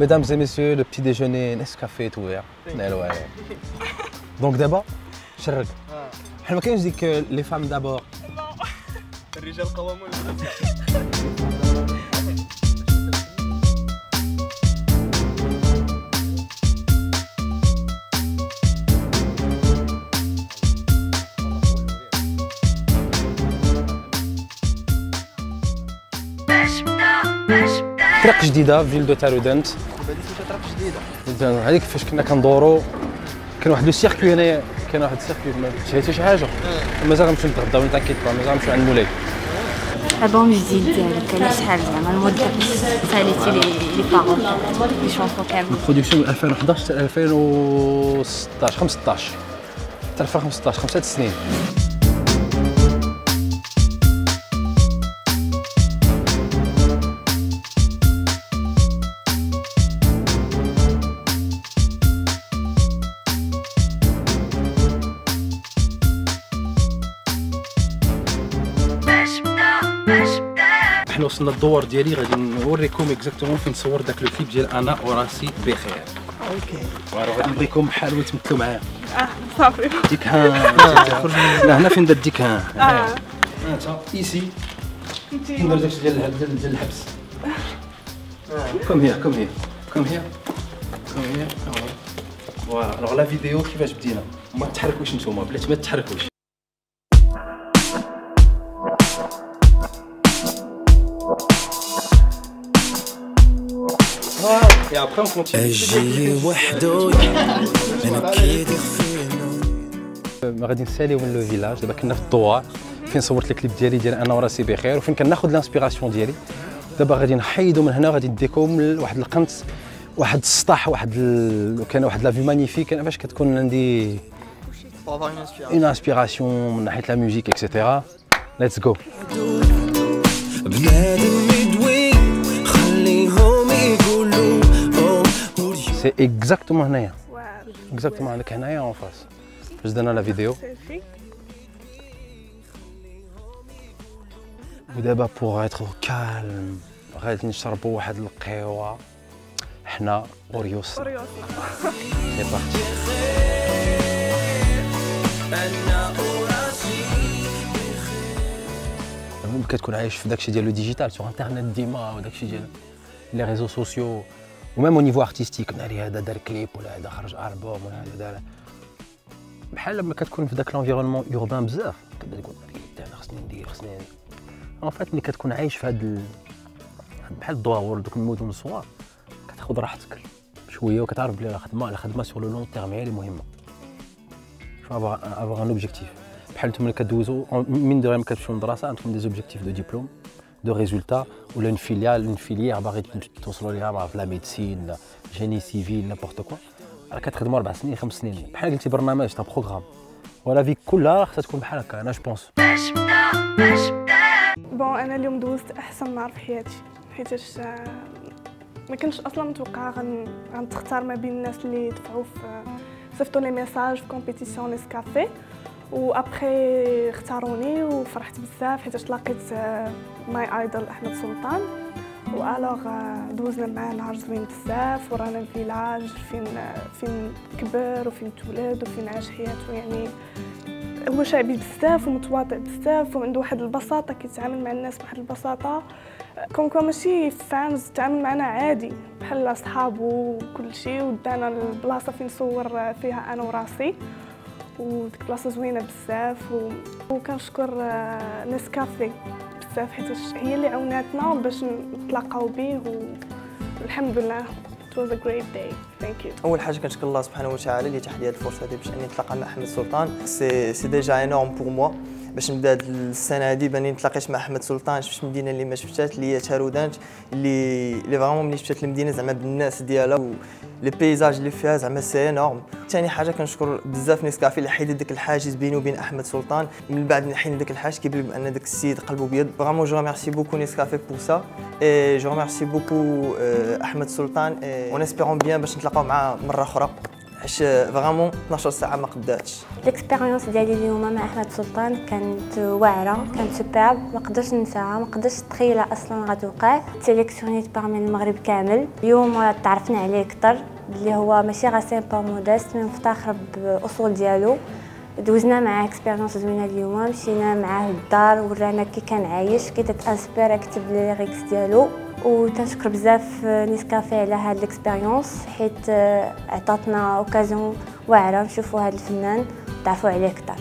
Mesdames et messieurs, le petit déjeuner Nescafé est ouvert. Ouais, ouais. Donc d'abord, شرق بحال ما كاينش ديك لي فام دابور الرجال قوامون طريق جديده في ville de تارودنت طرف جديده هذيك فاش كنا كندورو كان واحد le circuit هنايا كان واحد ال circuit ما شريتي شي حاجة مازال غنمشيو نتغداو نتاكد با مازال غنمشيو عند مولاي البوم جديد ديالك على شحال زعما المده ساليتي les les paroles les chansons كامل production من 2011 حتى 2016 15 حتى 2015 خمسة سنين حنا وصلنا الدوار ديالي غادي نوريكم exactement فين صور داك le clip ديال أنا وراسي بخير. OK. غادي نوريكم بحال وتمثلوا معايا. آه صافي. ديك ها. لا هنا فين دات ديك ها. آه. انت ici. ندير داكشي ديال ديال الحبس؟ come here come here come here come here voilà. alors la vidéo كيفاش بدينا ما تحركوش نتوما بلاتي ما تحركوش أجي وحدو أنا كيدير فينا غادي نساليو من le village دابا كنا في الدوار فين صورت الكليب ديالي ديال أنا وراسي بخير وفين كناخذ ال inspiration ديالي. دابا غادي نحيدو من هنا غادي نديكم لواحد القنت واحد السطح واحد ال... كان واحد la vue magnifique أنا فاش كتكون عندي une inspiration من ناحية la musique et cetera let's go c'est exactement هنايا exactement عندك هنايا en face فاش درنا la vidéo ودابا pour être calme غادي نشربوا واحد القهوة. حنا اوريوس اوريوس c'est parti كتكون عايش في داكشي ديال le digital sur internet ديما وداكشي ديال les réseaux sociaux و même au niveau artistique ناري هذا دار كليب ولا هذا خرج البوم ولا هذا دار بحال لما كتكون في داك l'environnement urbain بزاف كتبدا تقول أنا خصني ندير خصني en fait ملي كتكون عايش في هاد ال... بحال الدواور دوك المدن الصغار كتاخذ راحتك شوية وكتعرف بلي الخدمه الخدمه sur le long terme هي اللي مهمه avoir un objectif. بحال نتوما كدوزو من دغيا كتمشيو للمدرسه عندكم des objectifs de diplôme une filière باغي توصلوا ليها ما عرف لا médecine لا génie civil n'importe quoi راه كتخدموا أربع سنين خمس سنين. بحال قلتي برنامج تاع programme و la vie كلها خصها تكون بحال هكا أنا je pense باش بدا باش بدا bon أنا اليوم دوزت أحسن نهار في حياتي. حيتاش آه، ما كنتش أصلا متوقعة غن غنتختار ما بين الناس اللي دفعوا في صيفطوا les messages في compétition نسكافي وأبخي اختاروني وفرحت بزاف حيتاش تلاقيت my idol أحمد سلطان. و alors دوزنا معاه نهار زوين بزاف ورانا village فين فين كبر وفين تولد وفين عاش حياته. يعني هو شعبي بزاف ومتواضع بزاف وعنده واحد البساطة كيتعامل مع الناس بواحد البساطة. كون كون ماشي fans تعامل معنا عادي بحال صحابو وكل شيء ودانا البلاصة فين نصور فيها أنا وراسي. البلاصه زوينه بزاف و... وكنشكر آه، نسكافي بزاف حيتاش هي اللي عاوناتنا باش نتلاقاو به والحمد لله it was a great day thank you. أول حاجة كنشكر الله سبحانه وتعالى اللي تاح لي هذه الفرصة هذه باش أني نتلاقى مع أحمد سلطان. c'est c'est déjà énorme pour moi باش نبدا السنة هذه باني نتلاقيت مع أحمد سلطان. شفت مدينة اللي ما شفتهاش اللي هي تارودانت اللي اللي vraiment ملي شفت المدينة زعما بالناس ديالها les paysages اللي فيها زعما c'est énorme ثاني حاجة كنشكر بزاف Nescafé اللي حيد داك الحاجز بيني وبين أحمد سلطان. من بعد حين داك الحاجز كيبان بأن داك السيد قلبه بيض. Vraiment je remercie beaucoup Nescafé pour ça et je remercie beaucoup أحمد سلطان. En espérant bien باش نتلاقاو معاه مرة أخرى. حيت vraiment 12 ساعة ما قداتش. ال expérience ديالي اليوم مع احمد سلطان كانت واعرة كانت superbe ما قدرتش ننساها ما قدرتش نتخيلها أصلا غتوقع sélectionn يت parmi المغرب كامل. اليوم تعرفنا عليه أكثر اللي هو ماشي غير sympa modeste mais مفتخر بالاصول ديالو. دوزنا معاه expérience زوينة اليوم مشينا معاه للدار ورانا كي كان عايش كي تت inspire يكتب lyrics ديالو. وتنشكر بزاف Nescafé على هاد ال expérience حيت عطاتنا occasion واعرة نشوفوا هذا الفنان تعرفوا عليه أكثر